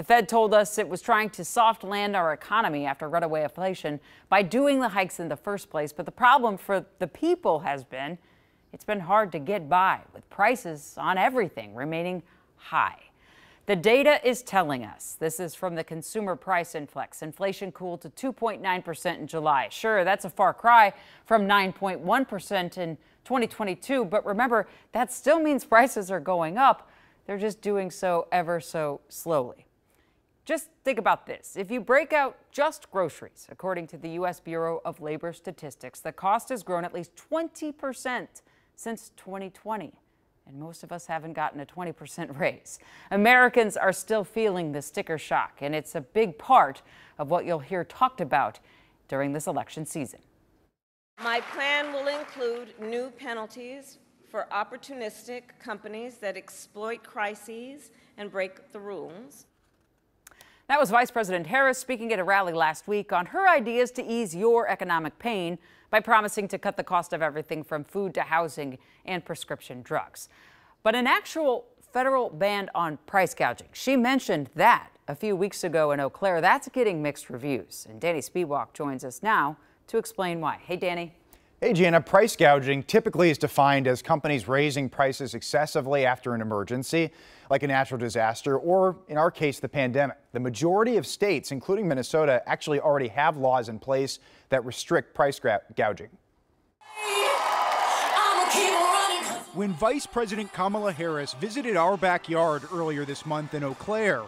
The Fed told us it was trying to soft land our economy after runaway inflation by doing the hikes in the first place. But the problem for the people has been it's been hard to get by with prices on everything remaining high. The data is telling us this is from the Consumer Price Index. Inflation cooled to 2.9% in July. Sure, that's a far cry from 9.1% in 2022, but remember, that still means prices are going up. They're just doing so ever so slowly. Just think about this. If you break out just groceries, according to the U.S. Bureau of Labor Statistics, the cost has grown at least 20% since 2020 and most of us haven't gotten a 20% raise. Americans are still feeling the sticker shock, and it's a big part of what you'll hear talked about during this election season. My plan will include new penalties for opportunistic companies that exploit crises and break the rules. That was Vice President Harris speaking at a rally last week on her ideas to ease your economic pain by promising to cut the cost of everything from food to housing and prescription drugs. But an actual federal ban on price gouging, she mentioned that a few weeks ago in Eau Claire. That's getting mixed reviews. And Danny Spiewak joins us now to explain why. Hey, Danny. Hey, Gianna, price gouging typically is defined as companies raising prices excessively after an emergency, like a natural disaster, or in our case, the pandemic. The majority of states, including Minnesota, actually already have laws in place that restrict price gouging. When Vice President Kamala Harris visited our backyard earlier this month in Eau Claire,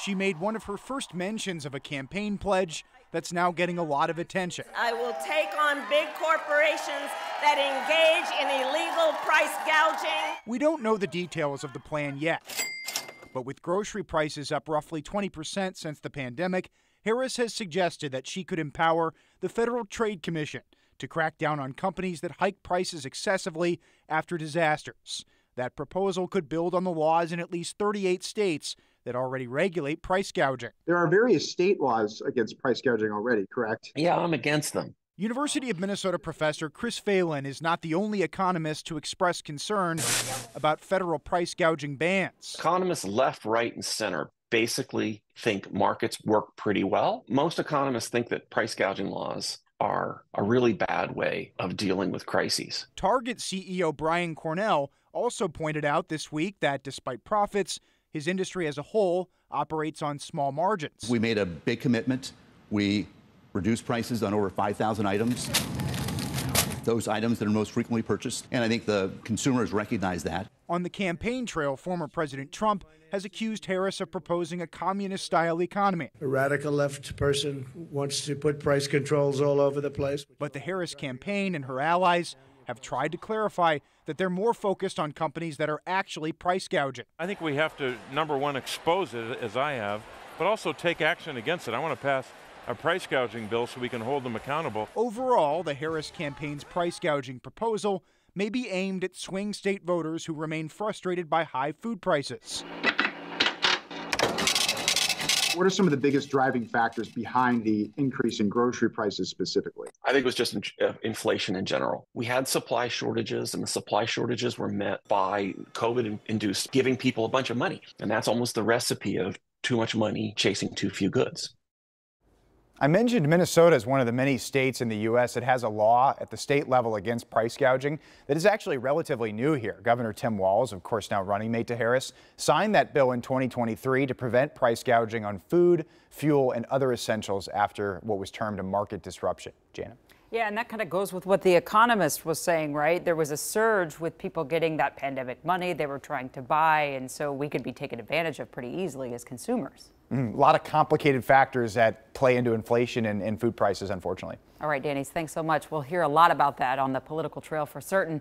she made one of her first mentions of a campaign pledge that's now getting a lot of attention. I will take on big corporations that engage in illegal price gouging. We don't know the details of the plan yet. But with grocery prices up roughly 20% since the pandemic, Harris has suggested that she could empower the Federal Trade Commission to crack down on companies that hike prices excessively after disasters. That proposal could build on the laws in at least 38 states that already regulate price gouging. There are various state laws against price gouging already, correct? Yeah, I'm against them. University of Minnesota professor Chris Phelan is not the only economist to express concern about federal price gouging bans. Economists left, right, and center basically think markets work pretty well. Most economists think that price gouging laws are a really bad way of dealing with crises. Target CEO Brian Cornell also pointed out this week that despite profits, his industry as a whole operates on small margins. We made a big commitment. We reduced prices on over 5,000 items. Those items that are most frequently purchased. And I think the consumers recognize that. On the campaign trail, former President Trump has accused Harris of proposing a communist style economy. A radical left person wants to put price controls all over the place. But the Harris campaign and her allies have tried to clarify that they're more focused on companies that are actually price gouging. I think we have to, number one, expose it, as I have, but also take action against it. I want to pass a price gouging bill so we can hold them accountable. Overall, the Harris campaign's price gouging proposal may be aimed at swing state voters who remain frustrated by high food prices. What are some of the biggest driving factors behind the increase in grocery prices specifically? I think it was just in, uh, inflation in general. We had supply shortages, and the supply shortages were met by COVID induced giving people a bunch of money. And that's almost the recipe of too much money chasing too few goods. I mentioned Minnesota is one of the many states in the U.S. that has a law at the state level against price gouging that is actually relatively new here. Governor Tim Walz, of course now running mate to Harris, signed that bill in 2023 to prevent price gouging on food, fuel, and other essentials after what was termed a market disruption. Jana. Yeah, and that kind of goes with what The Economist was saying, right? There was a surge with people getting that pandemic money they were trying to buy, and so we could be taken advantage of pretty easily as consumers. Mm, a lot of complicated factors that play into inflation and, and food prices, unfortunately. All right, Danny, thanks so much. We'll hear a lot about that on the political trail for certain.